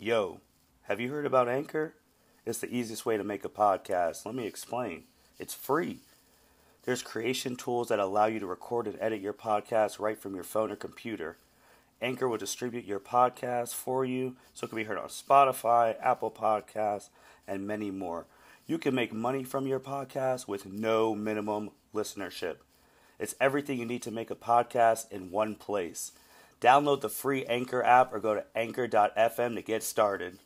Yo, have you heard about Anchor? It's the easiest way to make a podcast. Let me explain. It's free. There's creation tools that allow you to record and edit your podcast right from your phone or computer. Anchor will distribute your podcast for you so it can be heard on Spotify, Apple Podcasts, and many more. You can make money from your podcast with no minimum listenership. It's everything you need to make a podcast in one place. Download the free Anchor app or go to anchor.fm to get started.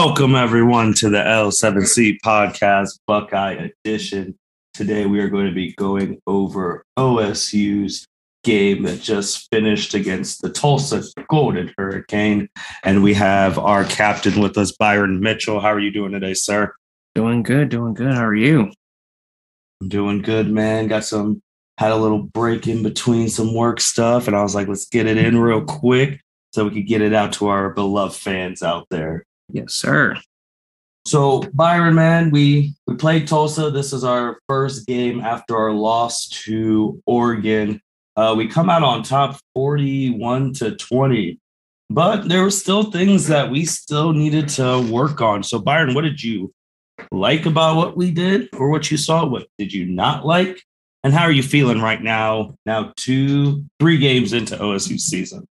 Welcome, everyone, to the L7C Podcast Buckeye Edition. Today, we are going to be going over OSU's game that just finished against the Tulsa Golden Hurricane. And we have our captain with us, Byron Mitchell. How are you doing today, sir? Doing good, doing good. How are you? I'm doing good, man. Got some, had a little break in between some work stuff. And I was like, let's get it in real quick so we could get it out to our beloved fans out there. Yes, sir. So Byron, man, we we played Tulsa. This is our first game after our loss to Oregon. Uh, we come out on top, forty-one to twenty, but there were still things that we still needed to work on. So Byron, what did you like about what we did, or what you saw? What did you not like? And how are you feeling right now? Now two, three games into OSU season.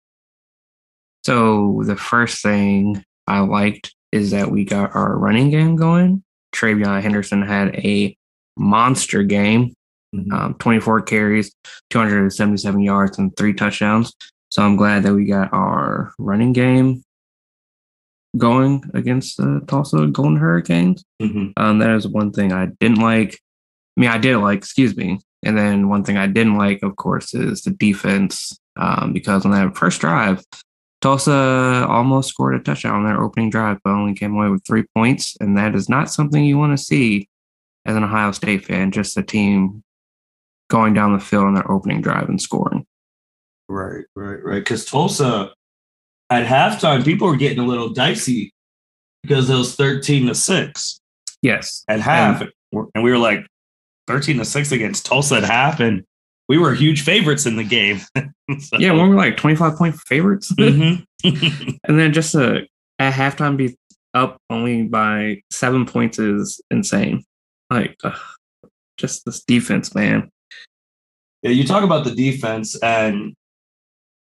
So the first thing I liked is that we got our running game going. TreVeyon Henderson had a monster game, Mm-hmm. um, 24 carries, 277 yards, and three touchdowns. So I'm glad that we got our running game going against the Tulsa Golden Hurricanes. Mhm. Um, that is one thing I didn't like. I mean, I did like, excuse me. And then one thing I didn't like, of course, is the defense. Um, because on that first drive, Tulsa almost scored a touchdown on their opening drive, but only came away with three points. And that is not something you want to see as an Ohio State fan, just a team going down the field on their opening drive and scoring. Right, right, right. Because Tulsa at halftime, people were getting a little dicey because it was 13 to 6 Yes. at half. And we were like 13 to 6 against Tulsa at half. And we were huge favorites in the game. So- Yeah, we're like 25 point favorites. Mhm. and then just to at halftime be up only by seven points is insane. Like, ugh, just this defense, man. Yeah, you talk about the defense, and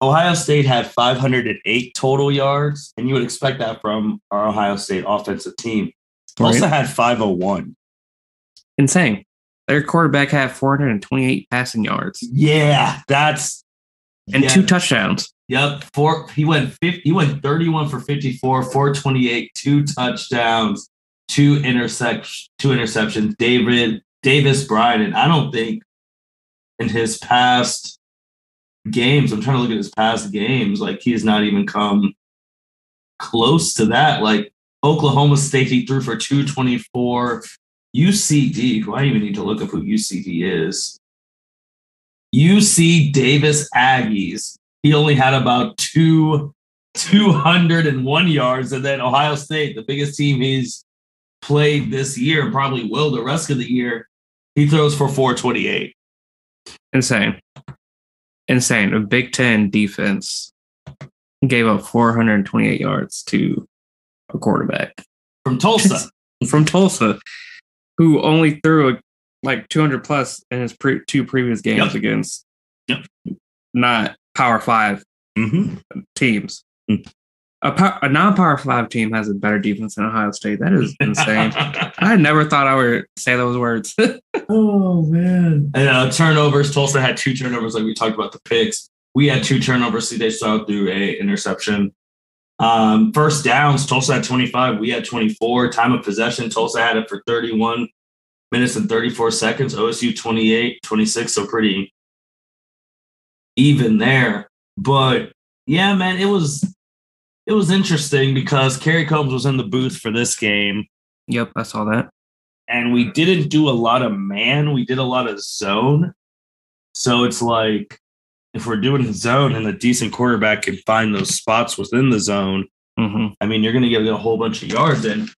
Ohio State had 508 total yards, and you would expect that from our Ohio State offensive team. Right? had 501. Insane. Their quarterback had 428 passing yards Yeah, that's and yeah. two touchdowns. Yep, four. He went 50, He went thirty-one for fifty-four, four twenty-eight, two touchdowns, two intersect, two interceptions. David Davis Brin, and I don't think in his past games. I'm trying to look at his past games. Like he's not even come close to that. Like Oklahoma State, he threw for two twenty-four. UCD, who I even need to look up who UCD is. UC Davis Aggies. He only had about two, 201 yards. And then Ohio State, the biggest team he's played this year probably will the rest of the year, he throws for 428. Insane. Insane. A Big Ten defense gave up 428 yards to a quarterback From Tulsa. from Tulsa, who only threw a, like 200 plus in his pre- two previous games Yep. against Yep. not Power Five Mm-hmm. teams. Mm. A, pow- a non-power five team has a better defense than Ohio State. That is insane. I never thought I would say those words. oh, man. And uh, turnovers. Tulsa had two turnovers, like we talked about the picks. We had two turnovers. CJ saw through a interception. Um, first downs, Tulsa had 25. We had 24. Time of possession, Tulsa had it for 31 minutes and 34 seconds. OSU 28, 26. So pretty even there. But yeah, man, it was it was interesting because Kerry Coombs was in the booth for this game. yep, I saw that. and we didn't do a lot of man, we did a lot of zone. So it's like if we're doing zone and the decent quarterback can find those spots within the zone, hmm I mean, you're going to get a whole bunch of yards. And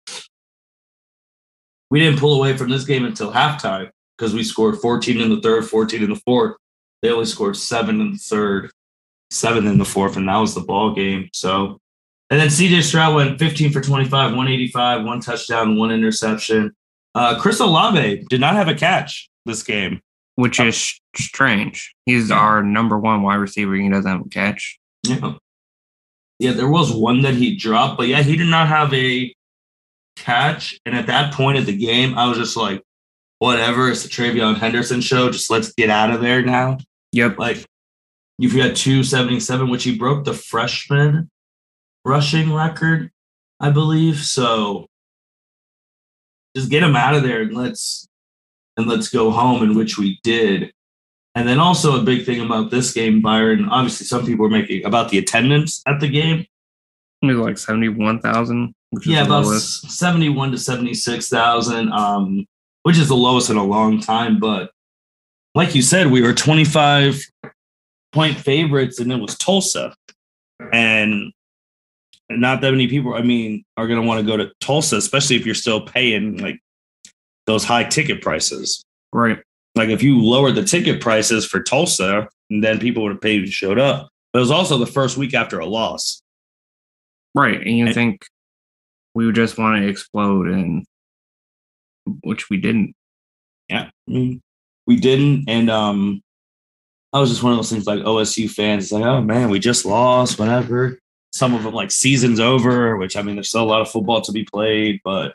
we didn't pull away from this game until halftime because we scored 14 in the third, 14 in the fourth. They only scored seven in the third, seven in the fourth, and that was the ball game. So, and then CJ Stroud went 15 for 25, 185, one touchdown, one interception. Uh, Chris Olave did not have a catch this game. Which is sh- strange. He's our number one wide receiver. He doesn't have a catch. Yeah. Yeah, there was one that he dropped, but yeah, he did not have a catch. And at that point of the game, I was just like, whatever, it's the TreVeyon Henderson show. Just let's get out of there now. Yep. Like, you've got 277, which he broke the freshman rushing record, I believe. So just get him out of there and let's and let's go home, in which we did. And then also a big thing about this game, Byron. Obviously, some people were making about the attendance at the game. It was like seventy-one thousand. Yeah, about seventy-one to seventy-six thousand, um, which is the lowest in a long time. But like you said, we were twenty-five point favorites, and it was Tulsa, and not that many people. I mean, are going to want to go to Tulsa, especially if you're still paying like those high ticket prices. right. Like if you lowered the ticket prices for Tulsa, then people would have paid and showed up. But it was also the first week after a loss. Right. And you And- think we would just want to explode and which we didn't. Yeah. We didn't. And um I was just one of those things like OSU fans. It's like, oh man, we just lost, whatever. Some of them like season's over, which I mean, there's still a lot of football to be played, but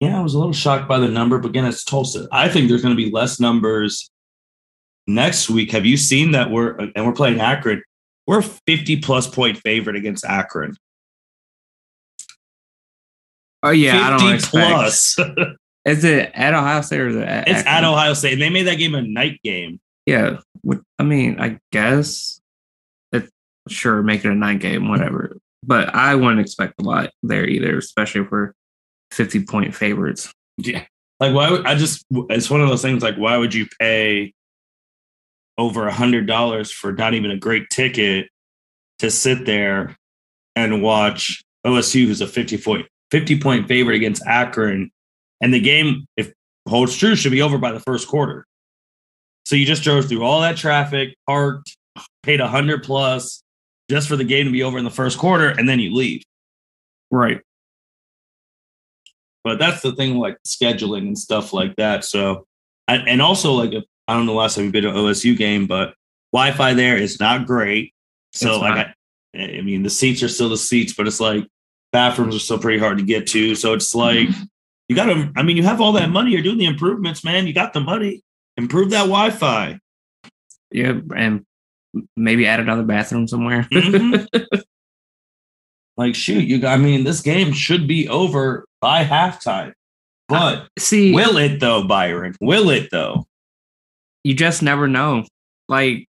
yeah, I was a little shocked by the number, but again, it's Tulsa. I think there's going to be less numbers next week. Have you seen that we're and we're playing Akron? We're 50 plus point favorite against Akron. Oh yeah, I don't expect. plus. is it at Ohio State or is it? At it's Akron? at Ohio State, and they made that game a night game. Yeah, I mean, I guess. It, sure, make it a night game, whatever. But I wouldn't expect a lot there either, especially if we're 50 point favorites. Yeah. Like, why would I just, it's one of those things like, why would you pay over a hundred dollars for not even a great ticket to sit there and watch OSU, who's a 50 point, 50 point favorite against Akron? And the game, if holds true, should be over by the first quarter. So you just drove through all that traffic, parked, paid a hundred plus just for the game to be over in the first quarter, and then you leave. Right. But that's the thing, like scheduling and stuff like that. So, and and also like if, I don't know the last time you've been to an OSU game, but Wi-Fi there is not great. So It's like. I, I mean, the seats are still the seats, but it's like bathrooms are still pretty hard to get to. So it's like you got to. I mean, you have all that money. You're doing the improvements, man. You got the money. Improve that Wi-Fi. Yeah, and maybe add another bathroom somewhere. Mhm. like shoot, you. got- I mean, this game should be over by halftime. But See, will it though, Byron? Will it though? you just never know. Like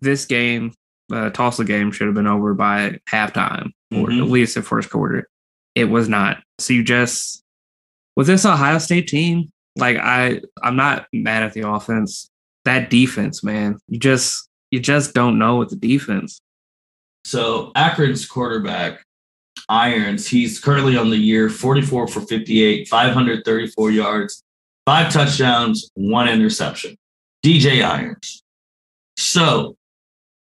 this game, the Tulsa game should have been over by halftime or Mhm. at least the first quarter. It was not. So you just was this Ohio State team? Like I, I'm not mad at the offense. That defense, man, you just you just don't know with the defense. So Akron's quarterback, Irons, he's currently on the year 44 for 58, 534 yards, five touchdowns, one interception. DJ Irons. So,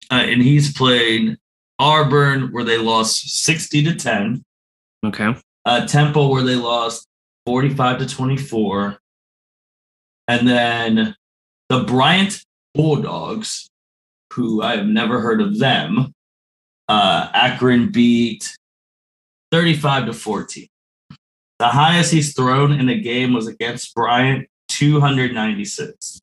uh, and he's played Auburn, where they lost 60 to 10, Okay, uh, Temple, where they lost 45 to 24, and then the Bryant Bulldogs, who I have never heard of them. Uh, Akron beat 35 to 14. The highest he's thrown in a game was against Bryant, 296.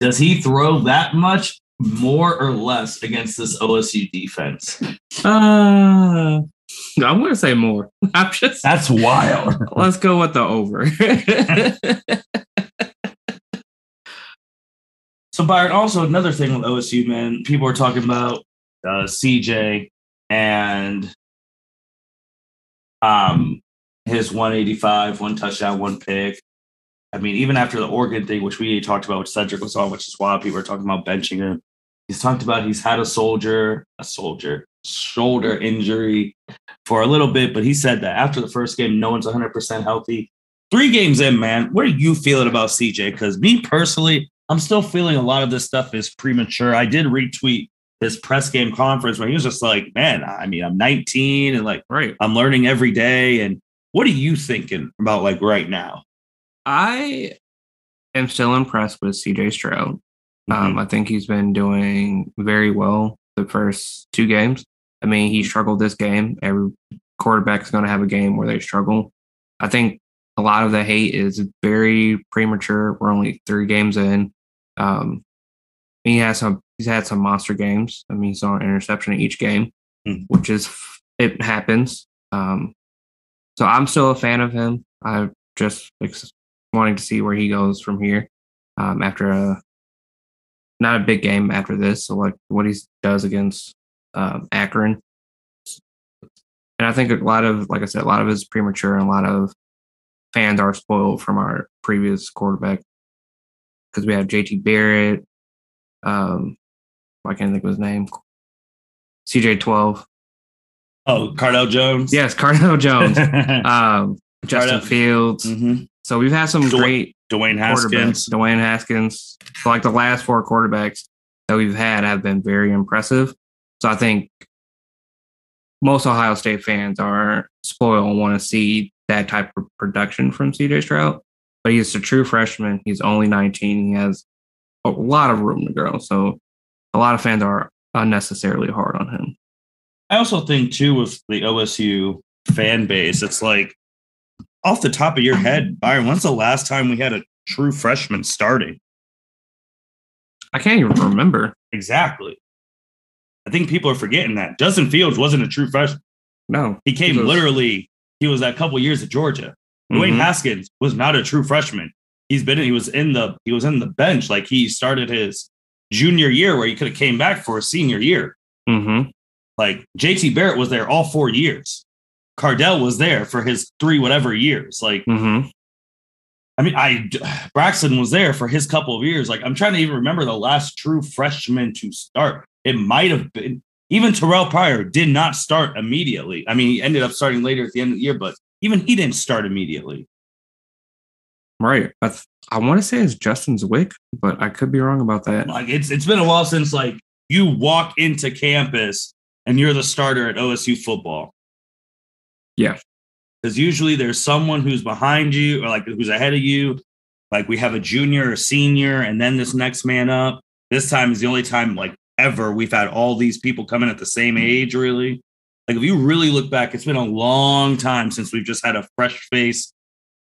Does he throw that much more or less against this OSU defense? uh, I'm gonna say more. I'm just That's wild. let's go with the over. So Byron, also another thing with OSU, man, people are talking about uh, CJ and um his 185, one touchdown, one pick. I mean, even after the Oregon thing, which we talked about, which Cedric was on, which is why people are talking about benching him. He's talked about he's had a soldier, a soldier shoulder injury for a little bit, but he said that after the first game, no one's 100% healthy. Three games in, man, what are you feeling about CJ? Because me personally, I'm still feeling a lot of this stuff is premature. I did retweet his press game conference where he was just like, man, I mean, I'm 19 and like, Right. I'm learning every day. And what are you thinking about like right now? I am still impressed with CJ Stroud. Mm-hmm. Um, I think he's been doing very well the first two games. I mean, he struggled this game. Every quarterback is going to have a game where they struggle. I think a lot of the hate is very premature. We're only three games in. Um, he has some. He's had some monster games. I mean, he's on an interception in each game, Hmm. which is it happens. Um, so I'm still a fan of him. I just ex- wanting to see where he goes from here um, after a not a big game after this. So like what he does against um, Akron, and I think a lot of like I said, a lot of it is premature, and a lot of fans are spoiled from our previous quarterback because we have JT Barrett. Um, I can't think of his name. CJ twelve. Oh, Cardale Jones. Yes, Cardale Jones. Um, Justin Cardale- Fields. So we've had some Dwayne- great Dwayne. Haskins. Dwayne Haskins. So like the last four quarterbacks that we've had have been very impressive. So I think most Ohio State fans are spoiled and want to see that type of production from CJ Stroud. But he's a true freshman. He's only 19. He has a lot of room to grow. So a lot of fans are unnecessarily hard on him. I also think too with the OSU fan base, it's like off the top of your head, Byron, when's the last time we had a true freshman starting? I can't even remember. Exactly. I think people are forgetting that. Justin Fields wasn't a true freshman. No. He came He literally, he was that couple years at Georgia. Dwayne Mhm. Haskins was not a true freshman. He's been he was in the he was in the bench. Like he started his junior year where he could have came back for a senior year. Mhm. Like JT Barrett was there all four years. Cardale was there for his three whatever years. Like Mhm. I mean, I Braxton was there for his couple of years. Like I'm trying to even remember the last true freshman to start. It might have been even Terrelle Pryor did not start immediately. I mean, he ended up starting later at the end of the year, but even he didn't start immediately. Right. I, th- I want to say it's Justin's Zwick, but I could be wrong about that. Like it's it's been a while since like you walk into campus and you're the starter at OSU football. Yeah. Because usually there's someone who's behind you or like who's ahead of you. Like we have a junior or senior, and then this next man up. This time is the only time like ever we've had all these people coming at the same mm-hmm. age, really. Like if you really look back, it's been a long time since we've just had a fresh face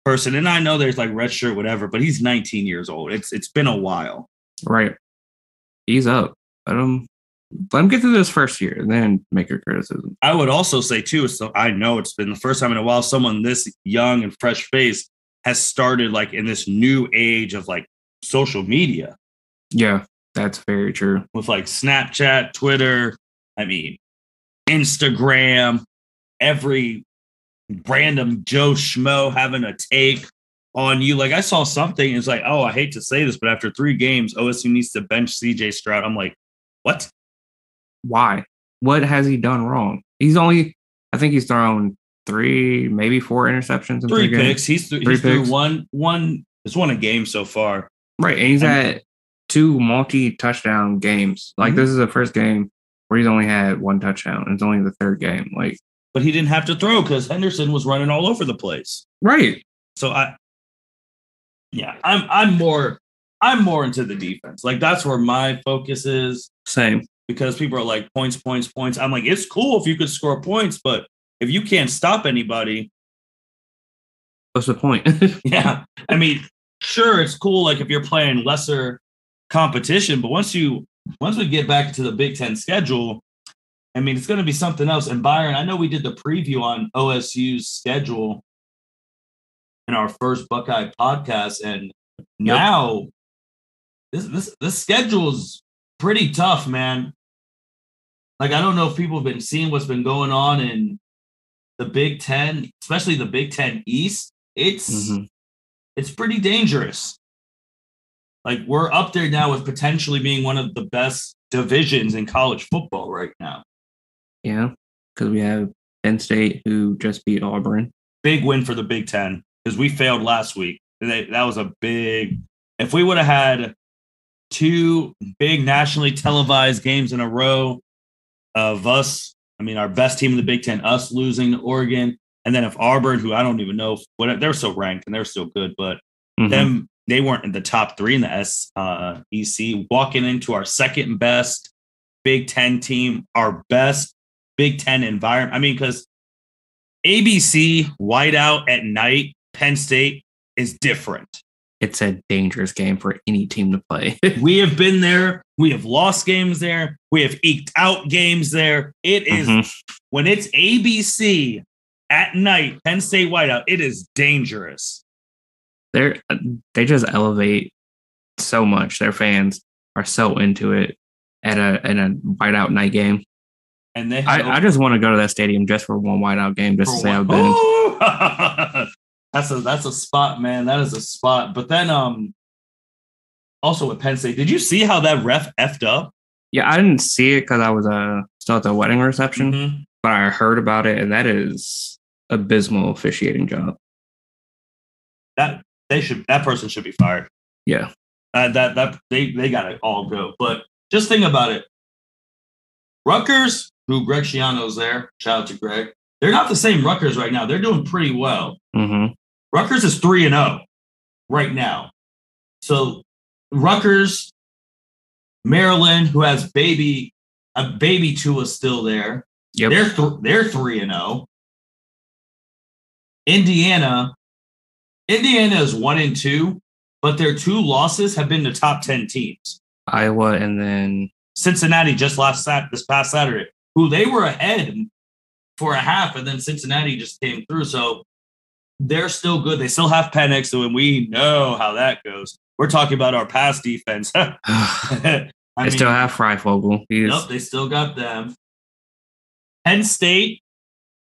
person. And I know there's like red shirt, whatever, but he's 19 years old. It's it's been a while. Right. He's up. Let him let him get through this first year and then make your criticism. I would also say too, so I know it's been the first time in a while someone this young and fresh face has started like in this new age of like social media Yeah, that's very true. with like Snapchat, Twitter, I mean, Instagram, every random Joe Schmo having a take on you. Like I saw something, it's like, oh, I hate to say this, but after three games, OSU needs to bench CJ Stroud. I'm like, what? Why? What has he done wrong? He's only I think he's thrown three, maybe four interceptions in Three three, picks. He's, th- Three he's picks. one, one, it's won a game so far. Right. And he's And- at two multi touchdown games. Like Mhm. this is the first game where he's only had one touchdown. and It's only the third game. Like but he didn't have to throw because Henderson was running all over the place. right. So I, yeah, I'm I'm more I'm more into the defense. Like that's where my focus is Same. because people are like points, points, points. I'm like, it's cool if you could score points, but if you can't stop anybody, What's the point? yeah, I mean, sure, it's cool. Like if you're playing lesser competition, but once you once we get back to the Big Ten schedule, I mean, it's going to be something else. And Byron, I know we did the preview on OSU's schedule in our first Buckeye podcast, and now this this this schedule's pretty tough, man. Like I don't know if people have been seeing what's been going on in the Big Ten, especially the Big Ten East, it's Mhm. it's pretty dangerous. Like we're up there now with potentially being one of the best divisions in college football right now. Yeah, because we have Penn State who just beat Auburn. Big win for the Big Ten because we failed last week. They- That was a big. If we would have had two big nationally televised games in a row of us, I mean, our best team in the Big Ten, us losing to Oregon, and then if Auburn, who I don't even know, what they're still ranked and they're still good, but Mhm. them they weren't in the top three in the S uh, EC. Walking into our second best Big Ten team, our best Big Ten environment. I mean, because ABC whiteout at night, Penn State is different. It's a dangerous game for any team to play. We have been there. We have lost games there. We have eked out games there. It is- Mhm. when it's ABC at night, Penn State whiteout. It is dangerous. They're they just elevate so much. Their fans are so into it at a in a whiteout night game. And they I, I just want to go to that stadium just for one whiteout game, just to for say I've been. That's a that's a spot, man. That is a spot. But then um also with Penn State, did you see how that ref effed up? Yeah, I didn't see it because I was uh, still at the wedding reception, Mhm. but I heard about it, and that is abysmal officiating job. That they should that person should be fired. Yeah, Uh, that that they they gotta all go. But just think about it. Rutgers, who Greg Schiano's there, shout out to Greg. They're not the same Rutgers right now. They're doing pretty well. hmm Rutgers is three and zero right now. So Rutgers, Maryland, who has baby a baby Tua still there. Yep. They're th- they're three and zero. Indiana, Indiana is one and two, but their two losses have been to top ten teams. Iowa, and then Cincinnati just last sat this past Saturday, who they were ahead for a half, and then Cincinnati just came through. So they're still good. They still have Penix, and we know how that goes. We're talking about our pass defense. they I still have Fryfogle. Yep, they still got them. Penn State,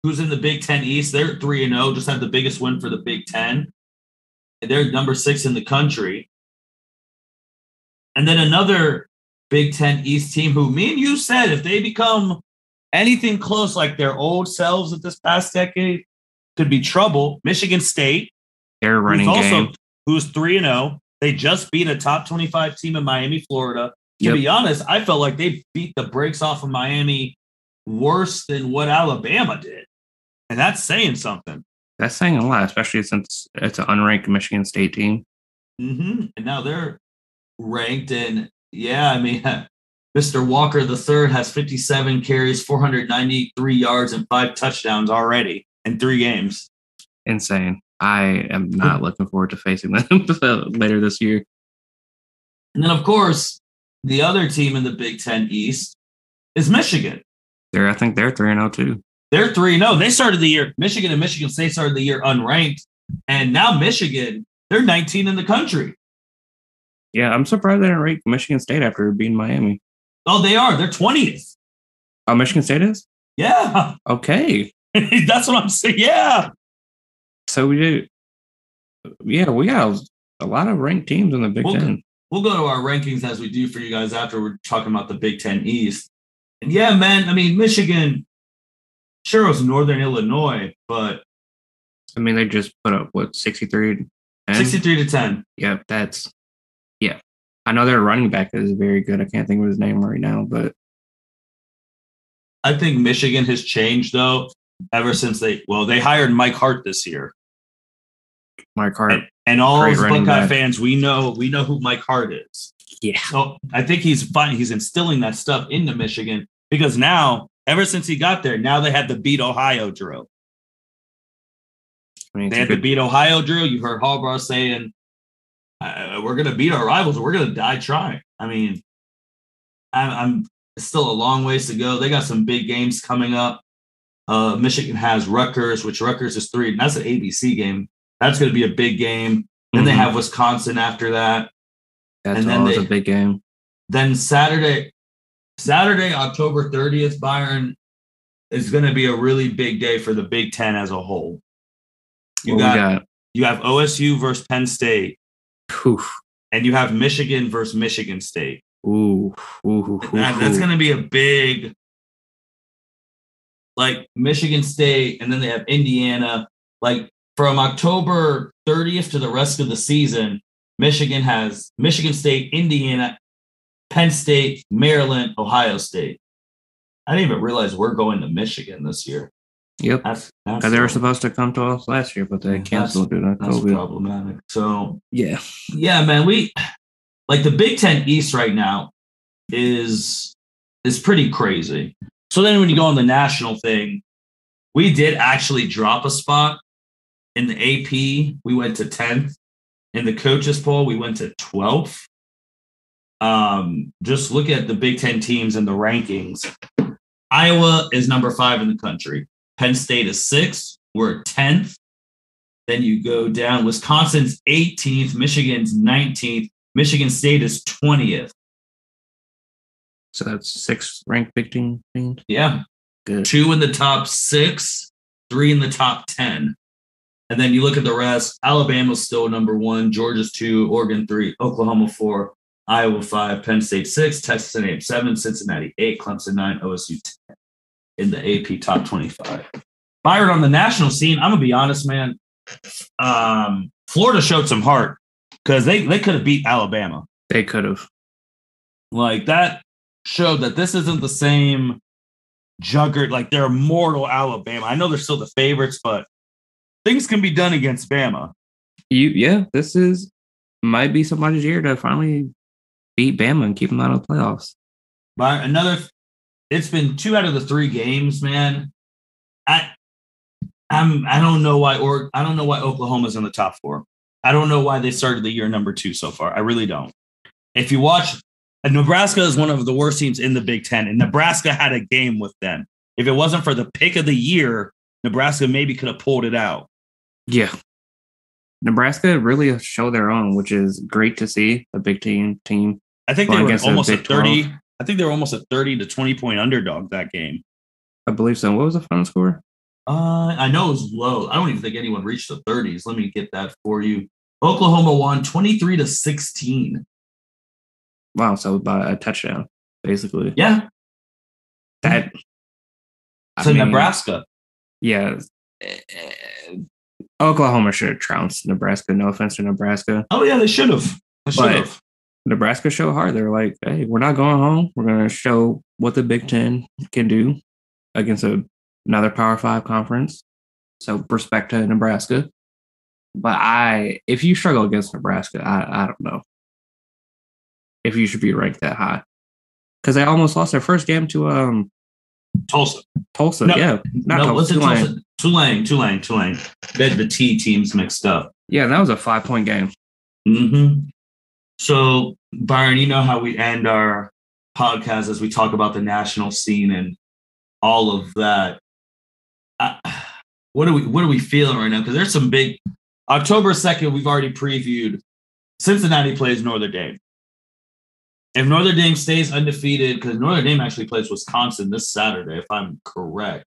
who's in the Big Ten East, they're three and zero. Just had the biggest win for the Big Ten. They're number six in the country. And then another Big Ten East team, who me and you said, if they become anything close like their old selves of this past decade, could be trouble. Michigan State, their running who's also game. who's three and zero. They just beat a top twenty-five team in Miami, Florida. To Yep. be honest, I felt like they beat the brakes off of Miami worse than what Alabama did, and that's saying something. That's saying a lot, especially since it's an unranked Michigan State team. hmm And now they're ranked, and yeah, I mean, Mr. Walker the third has fifty-seven carries, four hundred ninety-three yards, and five touchdowns already in three games. Insane. I am not looking forward to facing them later this year. And then, of course, the other team in the Big Ten East is Michigan. They're, I think they're three and zero too. They're 3 0. They started the year, Michigan and Michigan State started the year unranked. And now Michigan, they're 19 in the country. Yeah, I'm surprised they didn't rank Michigan State after beating Miami. Oh, they are. They're 20th. Oh, Michigan State is Yeah. okay. That's what I'm saying. Yeah. So we do. Yeah, we got a lot of ranked teams in the Big Well, Ten. We'll go to our rankings as we do for you guys after we're talking about the Big Ten East. And yeah, man, I mean, Michigan, sure, it was Northern Illinois, but I mean, they just put up what 63 63 to 10. Yep, that's. I know their running back is very good. I can't think of his name right now, but I think Michigan has changed, though, ever since they, well, they hired Mike Hart this year. Mike Hart. And, and all running Buckeye back. fans, we know we know who Mike Hart is. Yeah, So I think he's fine. He's instilling that stuff into Michigan because now, ever since he got there, now they had the beat Ohio drill. I mean, They had the beat Ohio drill. You heard Harbaugh saying, uh, "We're going to beat our rivals. We're going to die trying." I mean, I'm, I'm still a long ways to go. They got some big games coming up. Uh, Michigan has Rutgers, which Rutgers is three, and that's an ABC game. That's going to be a big game. Then they Mhm. have Wisconsin after that. that's and then always they- a big game. Then Saturday, Saturday, October 30th, Byron, is going to be a really big day for the Big Ten as a whole. You got, got? you have OSU versus Penn State, Oof. and you have Michigan versus Michigan State. Ooh. Ooh. Ooh. That- that's going to be a big, like Michigan State, and then they have Indiana. Like from October 30th to the rest of the season, Michigan has Michigan State, Indiana, Penn State, Maryland, Ohio State. I didn't even realize we're going to Michigan this year. Yep. That's Because they were supposed to come to us last year, but they canceled due to that's COVID. problematic. So Yeah. yeah, man, we like the Big Ten East right now is is pretty crazy. So then when you go on the national thing, we did actually drop a spot in the AP. We went to 10th. In the coaches poll, we went to 12th. Um, just look at the Big Ten teams and the rankings. Iowa is number five in the country. Penn State is sixth. We're 10th. Then you go down. Wisconsin's 18th. Michigan's 19th. Michigan State is 20th. So that's six ranked Big Ten teams. Yeah. Good. Two in the top six, three in the top 10. And then you look at the rest Alabama's still number one, Georgia's two, Oregon three, Oklahoma four, Iowa five, Penn State six, Texas A&M seven, Cincinnati eight, Clemson nine, OSU 10 in the AP top 25. Byron on the national scene, I'm to be honest, man. Um, Florida showed some heart because they, they could have beat Alabama. They could have. Like that showed that this isn't the same juggernaut. Like they're mortal Alabama. I know they're still the favorites, but things can be done against Bama. You yeah, this is might be somebody's year to finally beat Bama and keep them out of the playoffs. But another, it's been two out of the three games, man. I, I'm, I don't know why, or I don't know why Oklahoma's in the top four. I don't know why they started the year number two so far. I really don't. If you watch, Nebraska is one of the worst teams in the Big Ten, and Nebraska had a game with them. If it wasn't for the pick of the year, Nebraska maybe could have pulled it out. Yeah. Nebraska really showed their own, which is great to see. A big team team. I think they were almost a 30. 12. I think they were almost a 30 to 20 point underdog that game. I believe so. What was the final score? Uh, I know it was low. I don't even think anyone reached the 30s. Let me get that for you. Oklahoma won 23 to 16. Wow, so by a touchdown, basically. Yeah. That I To mean, Nebraska. Yeah. eh, eh, Oklahoma should have trounced Nebraska. No offense to Nebraska. Oh, yeah, they should have. They should But- have. Nebraska show hard. They're like, hey, we're not going home. We're going to show what the Big Ten can do against a, another Power Five conference. So respect to Nebraska. But I, if you struggle against Nebraska, I, I don't know if you should be ranked that high because they almost lost their first game to um Tulsa. Tulsa. No, yeah, not no, Tulsa? Tulane. Tulsa? Tulane, Tulane, Tulane. They had the T teams mixed up. Yeah, that was a five point game. hmm So, Byron, you know how we end our podcast as we talk about the national scene and all of that. I, what are we What are we feeling right now? Because there's some big. October second, we've already previewed. Cincinnati plays Notre Dame. If Notre Dame stays undefeated, because Notre Dame actually plays Wisconsin this Saturday, if I'm correct.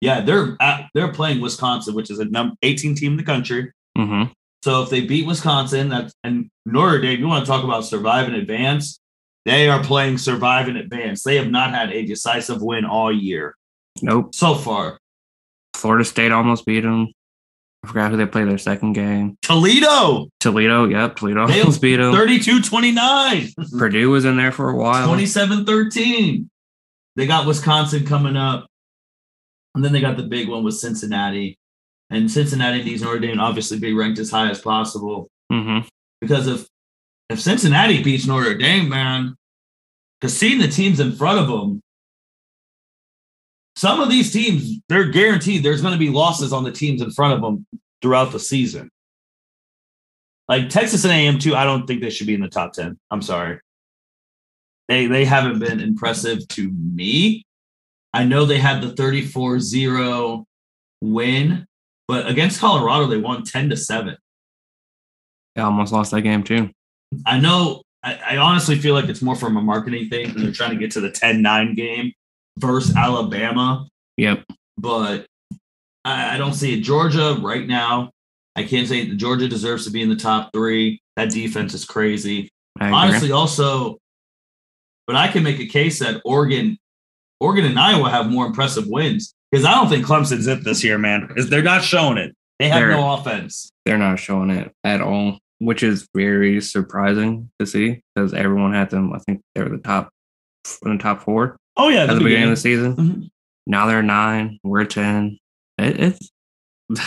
Yeah, they're at, they're playing Wisconsin, which is a number 18 team in the country. Mm-hmm. So if they beat Wisconsin, that's and Notre Dame, you want to talk about survive and advance? They are playing survive and advance. They have not had a decisive win all year Nope. so far. Florida State almost beat them. I forgot who they played their second game. Toledo, Toledo. Yep, Toledo They- almost beat them. 32 29, Purdue was in there for a while. 27 13. They got Wisconsin coming up. And then they got the big one with Cincinnati. And Cincinnati needs Notre Dame obviously be ranked as high as possible. Mm-hmm. because if if Cincinnati beats Notre Dame, man, because seeing the teams in front of them, some of these teams they're guaranteed there's going to be losses on the teams in front of them throughout the season. Like Texas and AM too, I don't think they should be in the top ten. I'm sorry, they they haven't been impressive to me. I know they had the 34-0 win, but against Colorado they won 10 to 7. Yeah, almost lost that game too. I know, I, I honestly feel like it's more from a marketing thing. and They're trying to get to the 10 9 game versus Alabama. Yep. but I, I don't see it. Georgia right now, I can't say Georgia deserves to be in the top three. That defense is crazy. Honestly, also, but I can make a case that Oregon, Oregon and Iowa have more impressive wins because I don't think Clemson's it this year, man. They're not showing it. They have They're- no offense. they're not showing it at all, which is very surprising to see because everyone had them. I think they were the top in the top four Oh yeah, at the the beginning of the beginning. season. Mhm. Now they're nine. We're ten. It, it's that's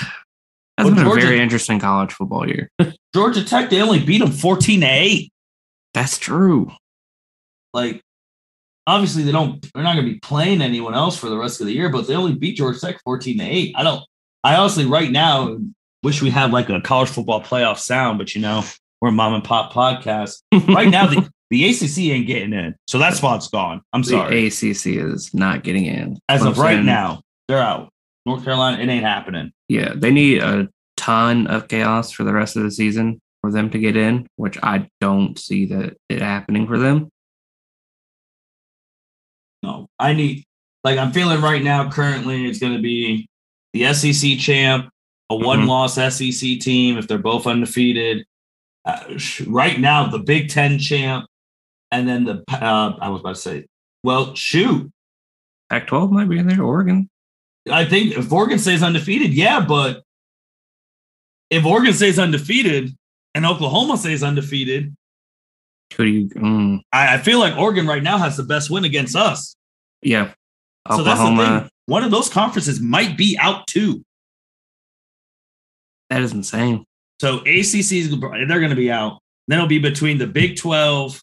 Well, been Georgia- a very interesting college football year. Georgia Tech, they only beat them fourteen to eight. That's true. Like, obviously, they don't. They're not going to be playing anyone else for the rest of the year, but they only beat Georgia Tech fourteen to eight. I don't. I honestly, right now, wish we had like a college football playoff sound, but you know, we're a mom and pop podcast. Right now, the, the ACC ain't getting in, so that spot's gone. I'm the sorry. ACC is not getting in As of right Clemson- now, they're out. North Carolina, it ain't happening. Yeah, they need a ton of chaos for the rest of the season for them to get in, which I don't see that it happening for them. No, I need like I'm feeling right now. Currently, it's going to be the SEC champ, a Mm-hmm. one-loss SEC team if they're both undefeated. Uh, sh- right now, the Big Ten champ, and then the uh, I was about to say, well, shoot, Pac-12 might be in there. Oregon. I think if Oregon stays undefeated, yeah, but if Oregon stays undefeated and Oklahoma stays undefeated, You? Mm, I, I feel like Oregon right now has the best win against us. yeah, So that's the thing. One of those conferences might be out too. That is insane. So ACC is they're going to be out. Then it'll be between the Big 12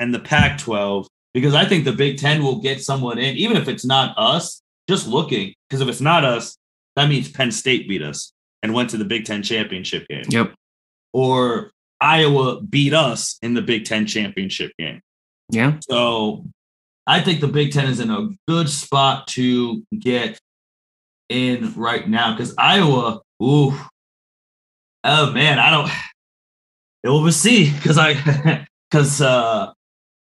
and the Pac 12 because I think the Big 10 will get someone in, even if it's not us. Just looking, because if it's not us, that means Penn State beat us and went to the Big 10 championship game, Yep. or Iowa beat us in the Big 10 championship game. Yeah. So I think the Big Ten is in a good spot to get in right now because Iowa, ooh, oh man, I don't. It will be see because I because uh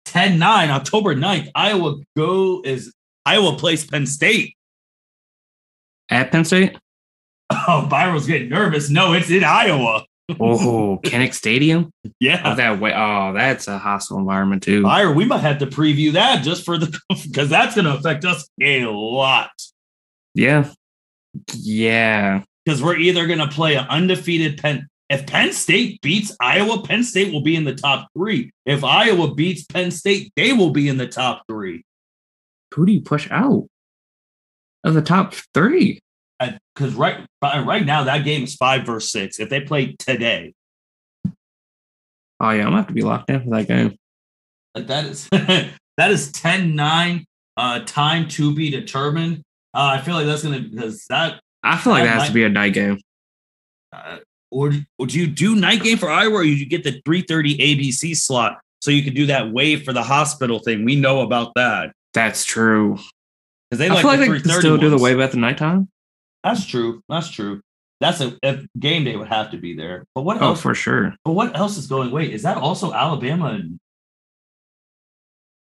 10 9 October 9th, Iowa go is Iowa plays Penn State. At Penn State. Oh, Byron's getting nervous. No, it's in Iowa. Oh, Kinnick Stadium. Oh, Yeah. that way. Oh, that's a hostile environment too. Byron, we might have to preview that just for the because that's going to affect us a lot. Yeah. Yeah. because we're either going to play an undefeated Penn. If Penn State beats Iowa, Penn State will be in the top three. If Iowa beats Penn State, they will be in the top three. Who do you push out of the top three? Because right right now that game is five versus six. If they play today, Oh yeah, I'm gonna have to be locked in for that game. that is that is 10-9, uh, time to be determined. Uh, I feel like that's gonna because that I feel like that has to be a night game. uh, or do you do night game for Iowa or you get the 330 ABC slot so you could do that wave for the hospital thing? We know about that. That's true. Because they I like feel the like they can 330 still do the wave at the nighttime. That's true. That's true. That's a if game day would have to be there. But what else? Oh, else? for sure. but what else is going? Wait, is that also Alabama and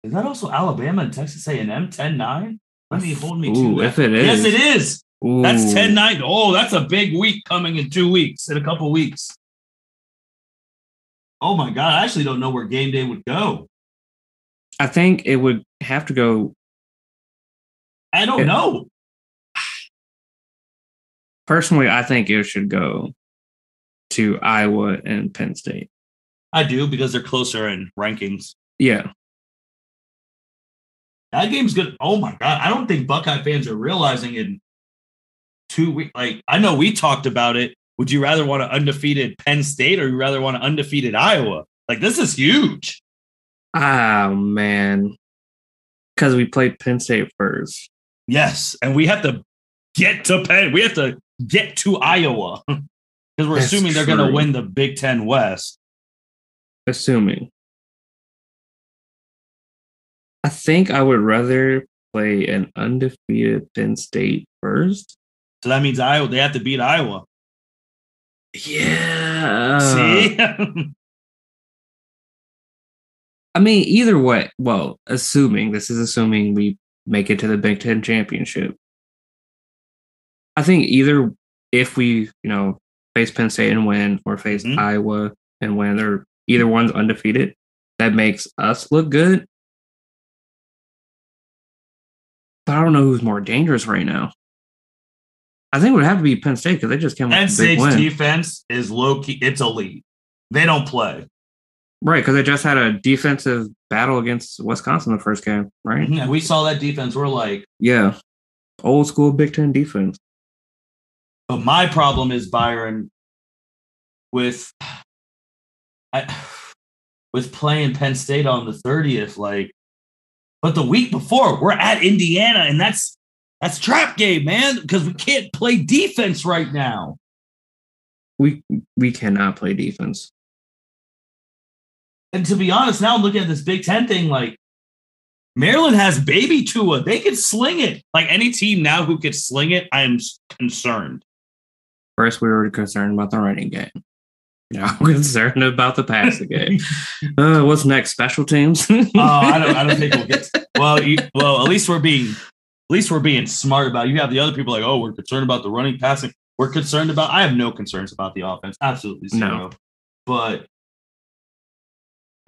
is that also Alabama and Texas A&M 10-9? Let me hold me Ooh, to that. if it is. Yes, it is. Ooh. That's 10-9. Oh, that's a big week coming in two weeks, in a couple weeks. Oh my god, I actually don't know where game day would go. I think it would have to go. I don't Yeah. know. Personally, I think it should go to Iowa and Penn State. I do because they're closer in rankings. Yeah. That game's good. Oh my god, I don't think Buckeye fans are realizing in two weeks. Like I know we talked about it. Would you rather want an undefeated Penn State or you rather want an undefeated Iowa? Like this is huge. Oh man. Because we played Penn State first. Yes, and we have to get to Penn. We have to get to Iowa because we're That's assuming they're going to win the Big Ten West. Assuming. I think I would rather play an undefeated Penn State first. So that means Iowa. They have to beat Iowa. Yeah. See, I mean, either way, well, assuming this is assuming we make it to the Big Ten championship. I think either if we, you know, face Penn State and win or face Mhm. Iowa and win, or either one's undefeated, that makes us look good. But I don't know who's more dangerous right now. I think it would have to be Penn State because they just came Penn with a big State's win. defense is low key. It's elite. They don't play. Right, because they just had a defensive battle against Wisconsin the first game, right? Yeah, we saw that defense. We're like, Yeah. Old school Big Ten defense. But my problem is Byron with I with playing Penn State on the 30th. Like, but the week before, we're at Indiana, and that's that's trap game, man, because we can't play defense right now. We we cannot play defense. And to be honest, now I'm looking at this Big Ten thing, like Maryland has baby Tua. They could sling it. Like any team now who could sling it, I am concerned. First, we were concerned about the running game. Now we're concerned about the passing game. Uh, what's next? Special teams? Oh, I don't. I don't think we'll get. Well, you, well, at least we're being, at least we're being smart about. it. You have the other people like, oh, we're concerned about the running, passing. We're concerned about. I have no concerns about the offense. Absolutely zero. No. But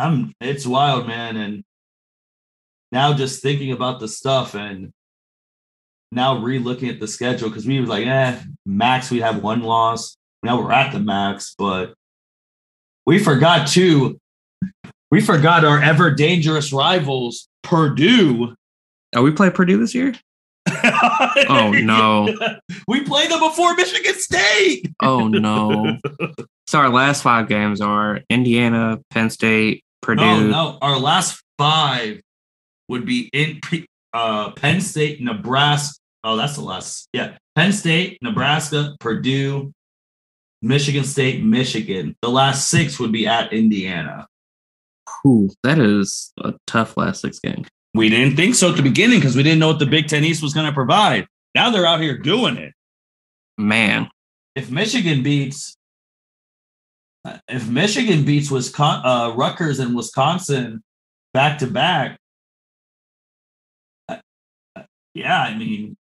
I'm. It's wild, man, and now just thinking about the stuff and now re-looking at the schedule because we were like, eh, max we have one loss. Now we're at the max, but we forgot too. We forgot our ever dangerous rivals, Purdue. oh, we play Purdue this year? Oh no. we played them before Michigan State. Oh no. so our last five games are Indiana, Penn State, Purdue. No, no, our last five would be in uh, Penn State, Nebraska. Oh, that's the last. Yeah, Penn State, Nebraska, Purdue, Michigan State, Michigan. The last six would be at Indiana. Ooh, that is a tough last six game. We didn't think so at the beginning because we didn't know what the Big Ten East was going to provide. Now they're out here doing it. Man, If Michigan beats, if Michigan beats Wisconsin, uh, Rutgers and Wisconsin back to back, uh, uh, yeah, I mean,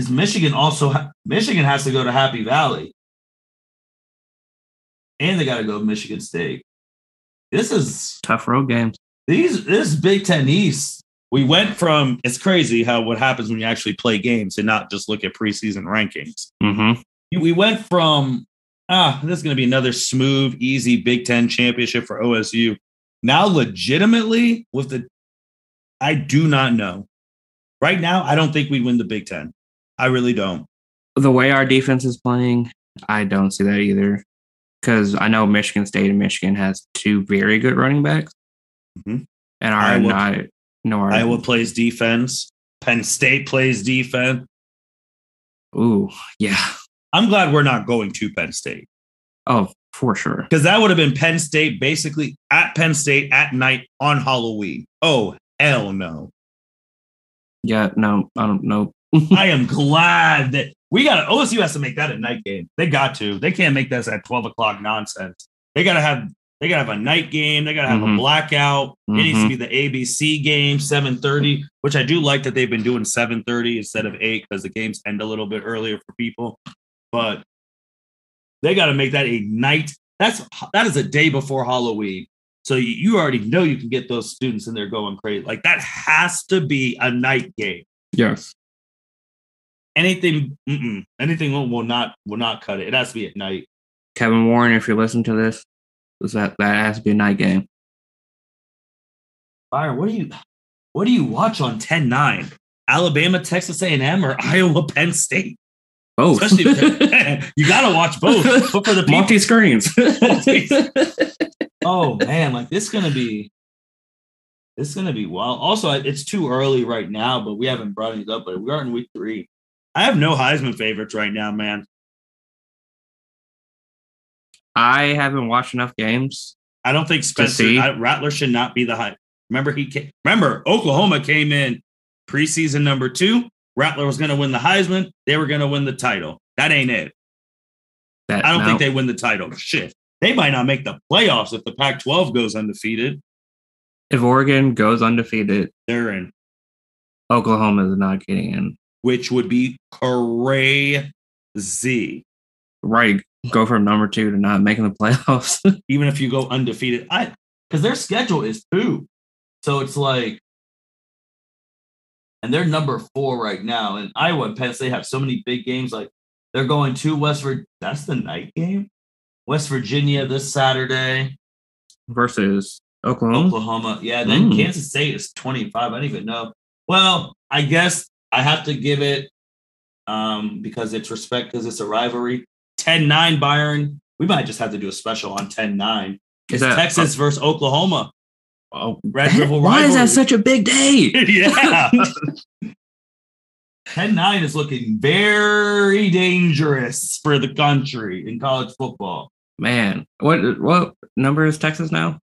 because Michigan also ha- Michigan has to go to Happy Valley, and they got to go to Michigan State. This is tough road games. these this Big Ten East. We went from it's crazy how what happens when you actually play games and not just look at preseason rankings. Mm-hmm. We went from ah, this is going to be another smooth, easy Big Ten championship for OSU. Now, legitimately, with the, I do not know. Right now, I don't think we'd win the Big Ten. I really don't. The way our defense is playing, I don't see that either. Because I know Michigan State and Michigan has two very good running backs, Mhm. and our Iowa- not no our Iowa plays defense. Penn State plays defense. Ooh, yeah. I'm glad we're not going to Penn State. Oh, for sure. because that would have been Penn State basically at Penn State at night on Halloween. Oh hell no! Yeah, no, I don't know. I am glad that we got OSU has to make that a night game. They got to. They can't make this at twelve o'clock nonsense. They gotta have. They gotta have a night game. They gotta have a Mhm. blackout. It needs to Mhm. be the ABC game, seven thirty. Which I do like that they've been doing seven thirty instead of eight because the games end a little bit earlier for people. But they got to make that a night. That's that is a day before Halloween. So you, you already know you can get those students in there going crazy. Like that has to be a night game. Yes. Anything, anything will, will not will not cut it. It has to be at night. Kevin Warren, if you're listening to this, is that that has to be a night game. Byron, what do you what do you watch on 10-9? Alabama, Texas A&M, or Iowa, Penn State? Both. Especially you gotta watch both. But for the people, Multi screens. oh man, like this is gonna be it's gonna be wild. Also, it's too early right now, but we haven't brought it up. But we are in week three. I have no Heisman favorites right now, man. I haven't watched enough games. I don't think Spencer? I, Rattler should not be the high. Remember he came, remember Oklahoma came in preseason number two. Rattler was going to win the Heisman. They were going to win the title. That ain't it. That I don't no. think they win the title. Shit, they might not make the playoffs if the Pac-12 goes undefeated. if Oregon goes undefeated, They're in. Oklahoma is not getting in. Which would be crazy. Right. Go from number two to not making the playoffs. Even if you go undefeated, I because their schedule is two, so it's like, and they're number four right now. And Iowa and Penn State have so many big games. Like they're going to West Virginia. That's the night game. West Virginia this Saturday versus Oklahoma. Oklahoma. Yeah, then Mm. Kansas State is 25. I don't even know. Well, I guess I have to give it um because it's respect because it's a rivalry. 10-9 Byron. We might just have to do a special on 10-9. It's Is that- Texas versus Oklahoma. Oh, Red River why is that such a big day? yeah. 10-9 is looking very dangerous for the country in college football. Man, what what number is Texas now?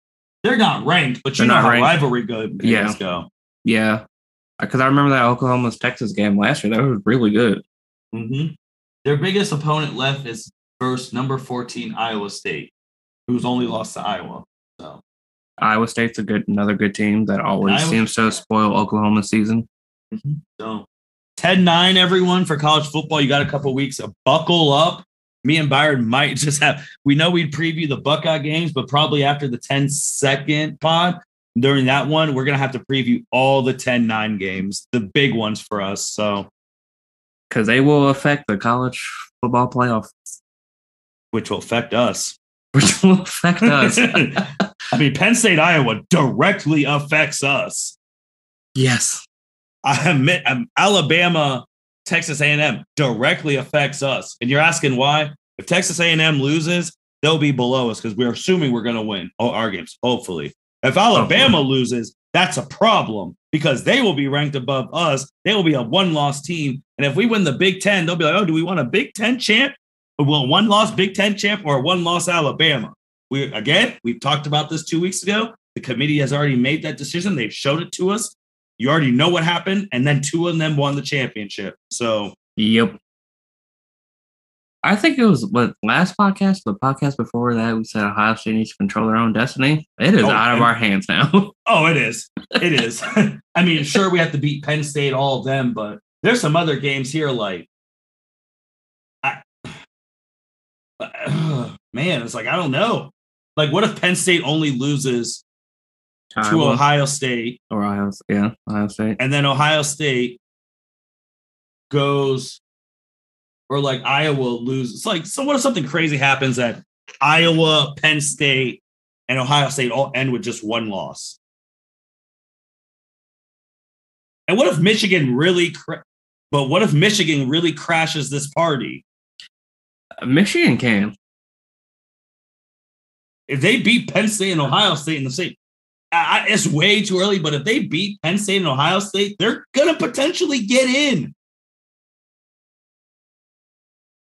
They're not ranked, but you They're know not how ranked. rivalry games Yeah. go. Yeah, because I remember that Oklahoma's Texas game last year. That was really good. hmm Their biggest opponent left is first number 14 Iowa State, who's only lost to Iowa. So Iowa State's a good another good team that always Iowa- seems to spoil Oklahoma's season. so 10-9 everyone for college football. You got a couple weeks. Uh, buckle up. Me and Byron might just have we know we'd preview the Buckeye games, but probably after the 10 second pod during that one, we're gonna have to preview all the 10-9 games, the big ones for us. So Because they will affect the college football playoff, which will affect us. which will affect us. I mean, Penn State, Iowa directly affects us. yes. I admit, um, Alabama, Texas A&M directly affects us. And you're asking why? If Texas A&M loses, they'll be below us because we're assuming we're going to win all our games. Hopefully, if Alabama loses, that's a problem because they will be ranked above us. They will be a one-loss team, and if we win the Big Ten, they'll be like, "Oh, do we want a Big Ten champ? Or well, one-loss Big Ten champ or one-loss Alabama?" We again, we've talked about this two weeks ago. The committee has already made that decision. They've showed it to us. You already know what happened, and then two of them won the championship. So Yep. I think it was what last podcast, the podcast before that, we said Ohio State needs to control their own destiny. It is Oh, out of our hands now. Oh, it is. It is. I mean, sure, we have to beat Penn State, all of them, but there's some other games here like, I, man, it's like, I don't know. Like, what if Penn State only loses to Ohio State or Ohio, yeah, Ohio State. and then Ohio State goes, or like Iowa loses? It's like, so what if something crazy happens that Iowa, Penn State, and Ohio State all end with just one loss? And what if Michigan really, cra- but what if Michigan really crashes this party? Uh, Michigan can. If they beat Penn State and Ohio State in the same, I, I- it's way too early. But if they beat Penn State and Ohio State, they're gonna potentially get in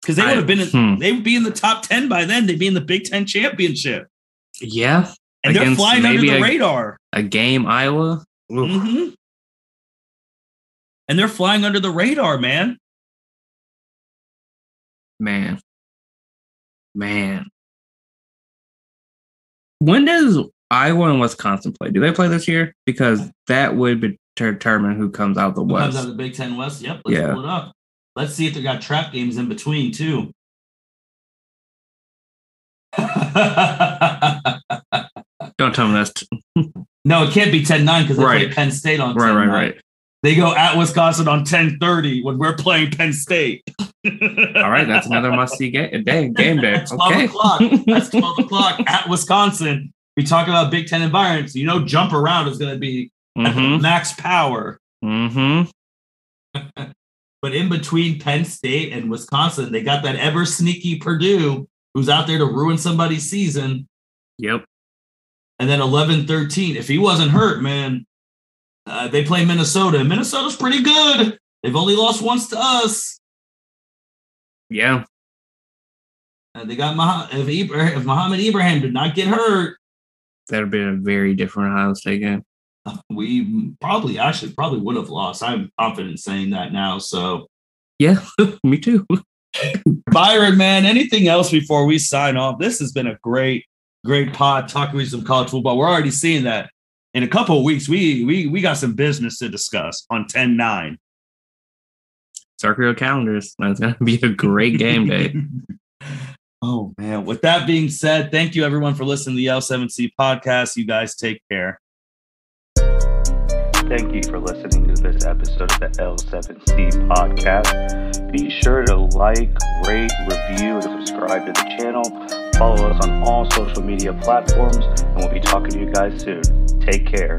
because they would have been. In, hmm. They would be in the top ten by then. They'd be in the Big Ten championship, Yeah. and they're flying under the a- radar. A game, Iowa. Mhm. And they're flying under the radar, man. Man. Man. When does Iowa and Wisconsin play? Do they play this year? Because that would be- determine who comes out the Who comes West. out of the Big Ten West? Yep. Let's Yeah. pull it up. Let's see if they got trap games in between too. Don't tell me that's t- no, it can't be 10-9 because they play Penn State on 10-9. right, right, right. They go at Wisconsin on 10-30 when we're playing Penn State. All right, that's another must-see game day. Game day. 12 Okay. o'clock. That's 12 o'clock at Wisconsin. We talk about Big Ten environments. You know, jump around is going to be mm-hmm. max power. Mm-hmm. But in between Penn State and Wisconsin, they got that ever sneaky Purdue who's out there to ruin somebody's season. Yep. And then 11 13. If he wasn't hurt, man, uh, they play Minnesota. Minnesota's pretty good. They've only lost once to us. Yeah. Uh, they got Mah- if, Ibra- if Mohamed Ibrahim did not get hurt, That'd be a very different Ohio State game. we probably actually probably would have lost. I'm confident saying that now. So Yeah, me too. Byron, man, anything else before we sign off? This has been a great, great pod talking with some college football. We're already seeing that in a couple of weeks. We we we got some business to discuss on 10-9. circle your calendars. It's gonna be a great game day. oh man. With that being said, thank you everyone for listening to the L7C podcast. You guys take care. Thank you for listening to this episode of the L7C podcast. Be sure to like, rate, review, and subscribe to the channel. Follow us on all social media platforms, and we'll be talking to you guys soon. Take care.